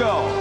go.